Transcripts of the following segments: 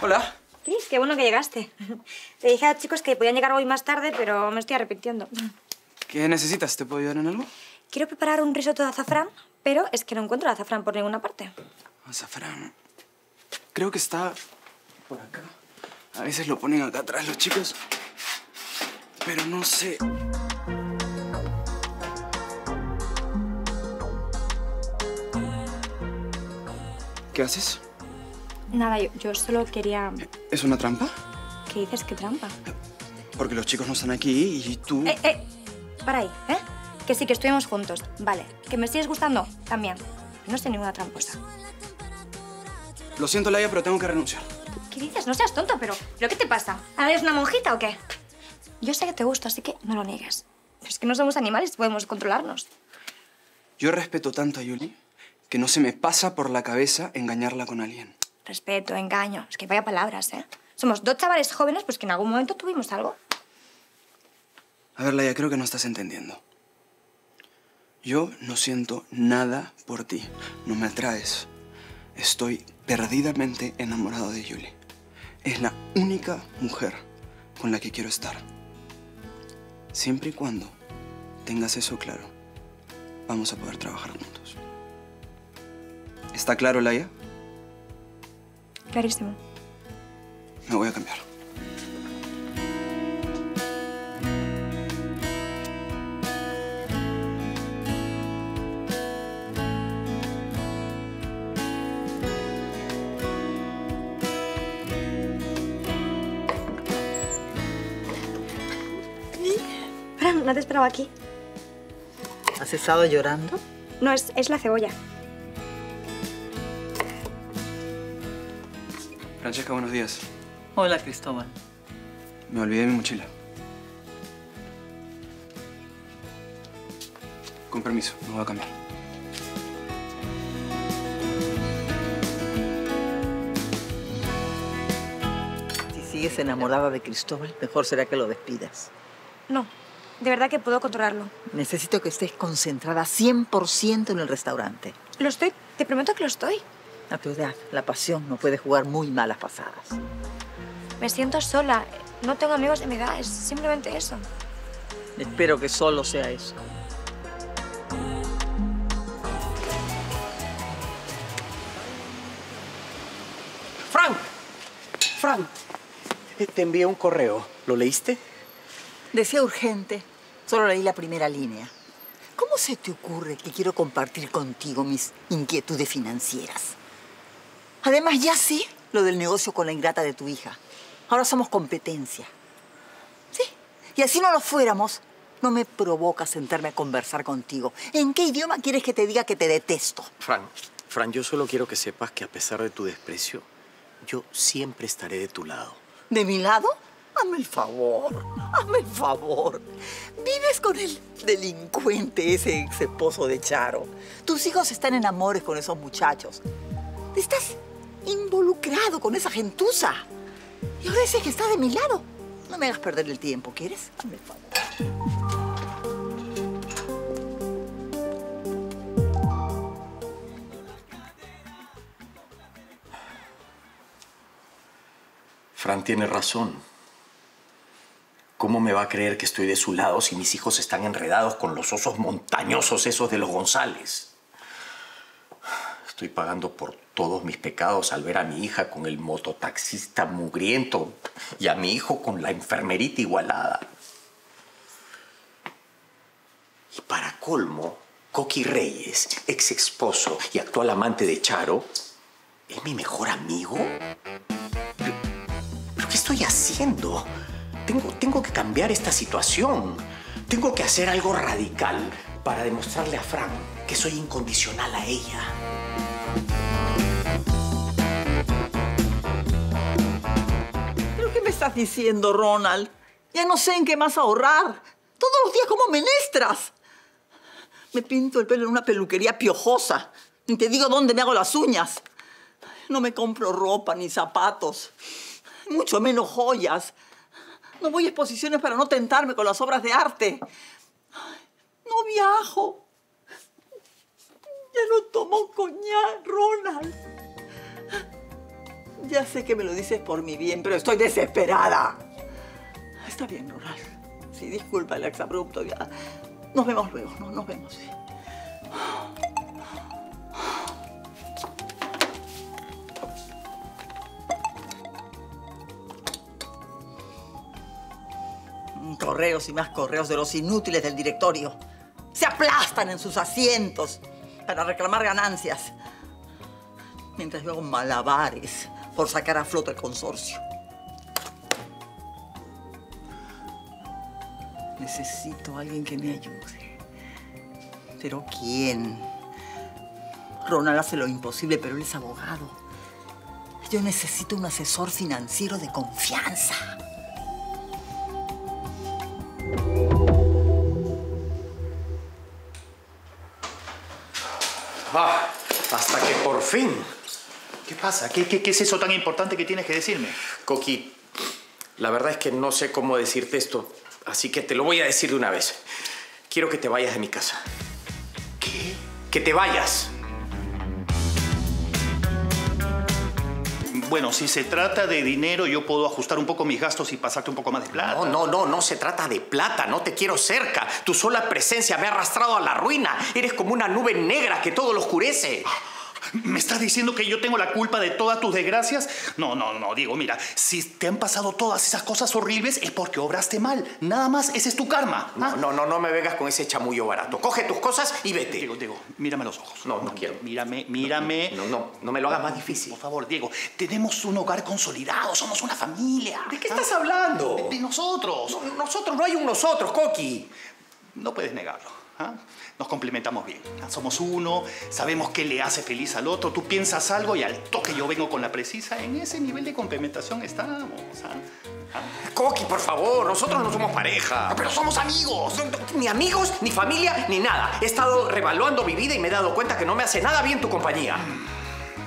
Hola. Cris, qué bueno que llegaste. Le dije a los chicos que podían llegar hoy más tarde, pero me estoy arrepintiendo. ¿Qué necesitas? ¿Te puedo ayudar en algo? Quiero preparar un risotto de azafrán, pero es que no encuentro el azafrán por ninguna parte. Azafrán. Creo que está por acá. A veces lo ponen acá atrás los chicos. Pero no sé. ¿Qué haces? Nada, yo, yo solo quería... ¿Es una trampa? ¿Qué dices? ¿Qué trampa? Porque los chicos no están aquí y tú... Eh, eh, para ahí, ¿eh? Que sí, que estuvimos juntos. Vale. ¿Que me sigues gustando? También. No sé ninguna tramposa. Lo siento, Laia, pero tengo que renunciar. ¿Qué dices? No seas tonto, pero... ¿Pero qué te pasa? ¿Ahora eres una monjita o qué? Yo sé que te gusto, así que no lo niegues. Pero es que no somos animales, podemos controlarnos. Yo respeto tanto a Yuli que no se me pasa por la cabeza engañarla con alguien. Respeto, engaño. Es que vaya palabras, ¿eh? Somos dos chavales jóvenes pues que en algún momento tuvimos algo. A ver, Laia, creo que no estás entendiendo. Yo no siento nada por ti. No me atraes. Estoy perdidamente enamorado de Yuli. Es la única mujer con la que quiero estar. Siempre y cuando tengas eso claro, vamos a poder trabajar juntos. ¿Está claro, Laia? Clarísimo. Me voy a cambiar. No te esperaba aquí. ¿Has estado llorando? No, es, es la cebolla. Francesca, buenos días. Hola, Cristóbal. Me olvidé mi mochila. Con permiso, me voy a cambiar. Si sigues enamorada de Cristóbal, mejor será que lo despidas. No, de verdad que puedo controlarlo. Necesito que estés concentrada 100% en el restaurante. Lo estoy, te prometo que lo estoy. A tu edad, la pasión no puede jugar muy malas pasadas. Me siento sola. No tengo amigos de mi edad, es simplemente eso. Espero que solo sea eso. Frank. Frank. Te envié un correo. ¿Lo leíste? Decía urgente. Solo leí la primera línea. ¿Cómo se te ocurre que quiero compartir contigo mis inquietudes financieras? Además, ya sé lo del negocio con la ingrata de tu hija. Ahora somos competencia. Sí. Y así no lo fuéramos, no me provoca sentarme a conversar contigo. ¿En qué idioma quieres que te diga que te detesto? Frank. Frank, yo solo quiero que sepas que a pesar de tu desprecio, yo siempre estaré de tu lado. ¿De mi lado? Hazme el favor, hazme el favor. Vives con el delincuente, ese ex esposo de Charo. Tus hijos están en amores con esos muchachos. Estás involucrado con esa gentuza. Y ahora dices que está de mi lado. No me hagas perder el tiempo, ¿quieres? Hazme el favor. Fran tiene razón. ¿Cómo me va a creer que estoy de su lado si mis hijos están enredados con los osos montañosos esos de los González? Estoy pagando por todos mis pecados al ver a mi hija con el mototaxista mugriento y a mi hijo con la enfermerita igualada. Y para colmo, Coqui Reyes, ex esposo y actual amante de Charo, es mi mejor amigo. ¿Pero, qué estoy haciendo? Tengo, tengo que cambiar esta situación. Tengo que hacer algo radical para demostrarle a Fran que soy incondicional a ella. Estás diciendo, Ronald? Ya no sé en qué más ahorrar. Todos los días como menestras. Me pinto el pelo en una peluquería piojosa. Ni te digo dónde me hago las uñas. No me compro ropa ni zapatos. Mucho menos joyas. No voy a exposiciones para no tentarme con las obras de arte. No viajo. Ya no tomo coñac, Ronald. Ya sé que me lo dices por mi bien, pero estoy desesperada. Está bien, Ronald. Sí, disculpa el exabrupto. Ya. Nos vemos luego, ¿no? Nos vemos. sí. Correos y más correos de los inútiles del directorio. Se aplastan en sus asientos para reclamar ganancias. Mientras yo hago malabares por sacar a flote el consorcio. Necesito a alguien que me ayude. ¿Pero quién? Ronald hace lo imposible, pero él es abogado. Yo necesito un asesor financiero de confianza. Ah, hasta que por fin. ¿Qué pasa? ¿Qué, qué, qué es eso tan importante que tienes que decirme? Coqui, la verdad es que no sé cómo decirte esto, así que te lo voy a decir de una vez. Quiero que te vayas de mi casa. ¿Qué? Que te vayas. Bueno, si se trata de dinero, yo puedo ajustar un poco mis gastos y pasarte un poco más de plata. No, no, no, no se trata de plata, no te quiero cerca. Tu sola presencia me ha arrastrado a la ruina. Eres como una nube negra que todo lo oscurece. ¿Me estás diciendo que yo tengo la culpa de todas tus desgracias? No, no, no, Diego, mira, si te han pasado todas esas cosas horribles es porque obraste mal. Nada más, ese es tu karma. No, ¿ah? no, no, no me vengas con ese chamullo barato. Coge tus cosas y vete. Diego, Diego, mírame a los ojos. No, no quiero. Mírame, mírame. No, no, no me lo hagas más difícil. Por favor, Diego, tenemos un hogar consolidado, somos una familia. ¿De qué ¿ah? estás hablando? De, de nosotros. No, nosotros no hay un nosotros, Coqui. No puedes negarlo. ¿Ah? Nos complementamos bien. ¿ah? Somos uno, sabemos qué le hace feliz al otro. Tú piensas algo y al toque yo vengo con la precisa. En ese nivel de complementación estamos. ¿ah? ¿Ah? Coqui, por favor, nosotros no somos pareja. Pero somos amigos. No, no, Ni amigos, ni familia, ni nada. He estado revaluando mi vida y me he dado cuenta que no me hace nada bien tu compañía.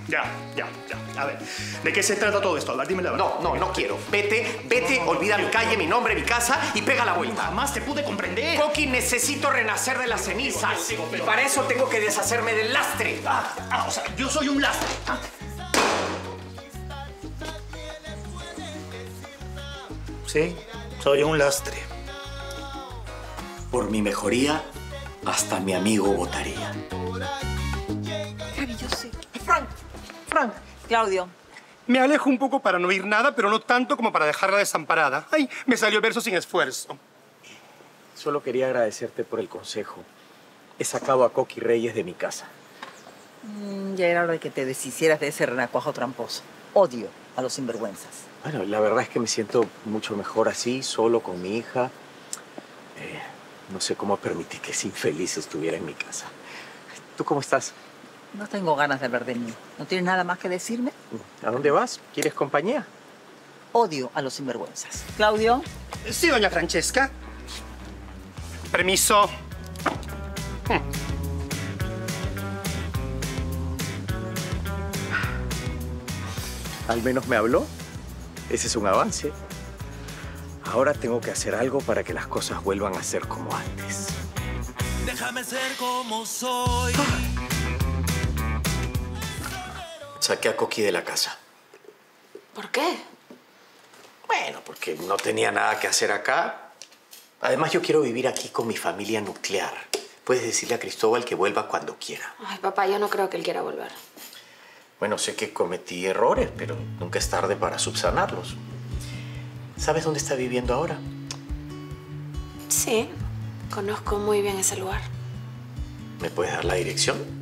Ya, ya, ya. A ver, ¿de qué se trata todo esto? Dime la verdad. No, no, no quiero. Vete, vete, olvida mi calle, mi nombre, mi casa y pega la vuelta. Jamás te pude comprender. Coqui, necesito renacer de las cenizas. Digo, Y pero- para eso tengo que deshacerme del lastre. Ah, ah, o sea, yo soy un lastre. Ah. Sí, soy un lastre. Por mi mejoría, hasta mi amigo votaría. Claudio. Me alejo un poco para no oír nada, pero no tanto como para dejarla desamparada. Ay, me salió verso sin esfuerzo. Solo quería agradecerte por el consejo. He sacado a Coqui Reyes de mi casa. Mm, Ya era hora de que te deshicieras de ese renacuajo tramposo. Odio a los sinvergüenzas. Bueno, la verdad es que me siento mucho mejor así, solo con mi hija. Eh, no sé cómo permití que ese infeliz estuviera en mi casa. ¿Tú cómo estás? No tengo ganas de hablar de mí. ¿No tienes nada más que decirme? ¿A dónde vas? ¿Quieres compañía? Odio a los sinvergüenzas. Claudio, Sí, doña Francesca. Permiso. Al menos me habló. Ese es un avance. Ahora tengo que hacer algo para que las cosas vuelvan a ser como antes. Déjame ser como soy. Saqué a Coqui de la casa. ¿Por qué? Bueno, porque no tenía nada que hacer acá. Además, yo quiero vivir aquí con mi familia nuclear. Puedes decirle a Cristóbal que vuelva cuando quiera. Ay, papá, yo no creo que él quiera volver. Bueno, sé que cometí errores, pero nunca es tarde para subsanarlos. ¿Sabes dónde está viviendo ahora? Sí, conozco muy bien ese lugar. ¿Me puedes dar la dirección?